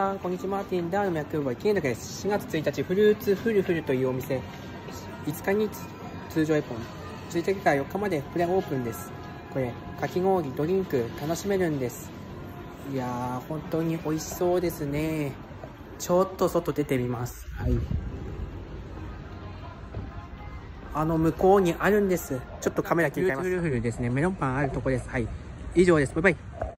さん、こんにちは。マーティン、ダーの脈は金だです。4月1日、フルーツフルフルというお店、5日に通常エポン、1日から4日までプレオープンです。これ、かき氷、ドリンク、楽しめるんです。いやー、本当に美味しそうですね。ちょっと外出てみます。はい。あの、向こうにあるんです。ちょっとカメラ切り替えます。フルフルですね。メロンパンあるとこです。はい。以上です。バイバイ。